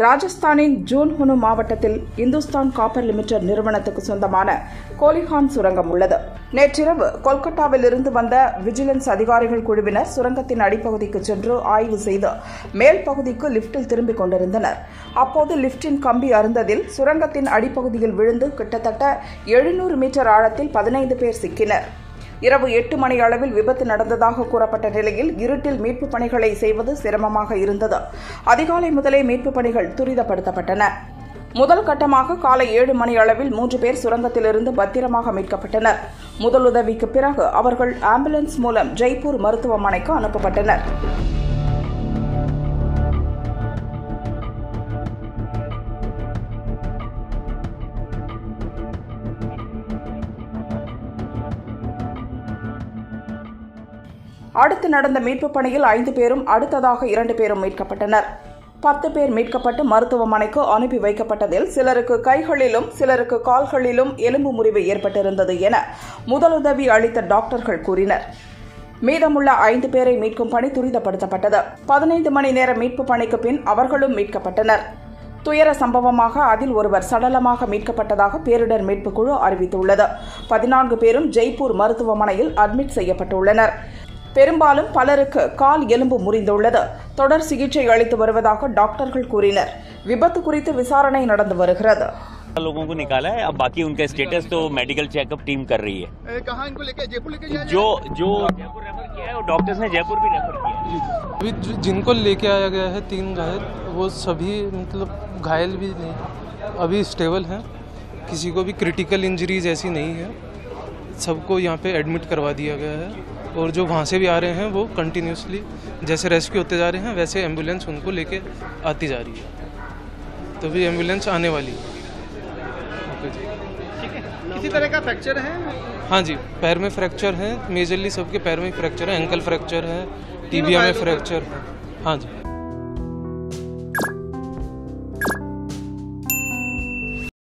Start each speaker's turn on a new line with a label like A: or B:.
A: ராஜஸ்தானின் ஜூன்ஹுனு மாவட்டத்தில் Hindustan copper limited நிறுவனத்துக்கு சொந்தமான கோலிஹான் சுரங்கம் உள்ளது. நேற்றிரவு கொல்கத்தாவில் இருந்து வந்த விஜிலன்ஸ் அதிகாரிகள் குழுவினர் சுரங்கத்தின் அடிப்பகுதிக்கு சென்று ஆய்வு செய்து மேல் பகுதிக்கு லிப்டில் திரும்பிக் கொண்டிருந்தனர். அப்போது லிப்டின் கம்பி அருந்ததில் சுரங்கத்தின் அடிப்பகுதியில் விழுந்து கிட்டத்தட்ட எழுநூறு மீட்டர் ஆழத்தில் பதினைந்து பேர் சிக்கினர். இரவு எட்டு மணி அளவில் விபத்து நடந்ததாக கூறப்பட்ட நிலையில் இருட்டில் மீட்பு பணிகளை செய்வது சிரமமாக இருந்தது. அதிகாலை முதலே மீட்புப் பணிகள் துரிதப்படுத்தப்பட்டன. முதல் கட்டமாக காலை ஏழு மணி அளவில் மூன்று பேர் சுரங்கத்திலிருந்து பத்திரமாக மீட்கப்பட்டனர். முதலுதவிக்கு பிறகு அவர்கள் ஆம்புலன்ஸ் மூலம் ஜெய்ப்பூர் மருத்துவமனைக்கு அனுப்பப்பட்டனர். அடுத்து நடந்த மீட்புப் பணியில் ஐந்து பேரும் அடுத்ததாக இரண்டு பேரும் மீட்கப்பட்டனர். பத்து பேர் மீட்கப்பட்டு மருத்துவமனைக்கு அனுப்பி வைக்கப்பட்டதில் சிலருக்கு கைகளிலும் சிலருக்கு கால்களிலும் எலும்பு முறிவு ஏற்பட்டிருந்தது என முதலுதவி அளித்த டாக்டர்கள் கூறினர். மீதமுள்ள ஐந்து பேரை மீட்கும் பணி துரிதப்படுத்தப்பட்டது. பதினைந்து மணி நேர மீட்பு பணிக்கு பின் அவர்களும் மீட்கப்பட்டனர். துயர சம்பவமாக அதில் ஒருவர் சடலமாக மீட்கப்பட்டதாக பேரிடர் மீட்புக் குழு அறிவித்துள்ளது. பதினான்கு பேரும் ஜெய்ப்பூர் மருத்துவமனையில் அட்மிட் செய்யப்பட்டுள்ளனர். பெரும்பாலும் பலருக்கு கால் எலும்பு முறிந்துள்ளது தொடர் சிகிச்சை அளித்து வருவதாக டாக்டர்கள் கூறினர் விபத்து குறித்து விசாரணை நடந்து வருகிறது
B: लोगों को निकाला है अब बाकी उनका स्टेटस तो मेडिकल चेकअप टीम कर रही है
C: ए, कहाँ इनको लेके जयपुर लेके जाया
B: जो जो जयपुर रेफर किया है और डॉक्टर्स ने जयपुर भी रेफर किया है
D: अभी जो- जिनको लेके आया गया है तीन घायल वो सभी मतलब घायल भी नहीं अभी स्टेबल हैं किसी को भी क्रिटिकल इंजरीज ऐसी नहीं है सबको यहाँ पे एडमिट करवा दिया गया है। और जो वहाँ से भी आ रहे हैं वो कंटिन्यूसली जैसे रेस्क्यू होते जा रहे हैं वैसे एंबुलेंस उनको लेके आती जा रही है। तो भी एंबुलेंस आने वाली है। ओके जी।
C: किसी तरह का फ्रैक्चर है?
D: हाँ जी पैर में फ्रैक्चर है मेजरली सबके पैर में फ्रैक्चर है एंकल फ्रैक्चर है टीबिया में फ्रैक्चर है। हाँ जी।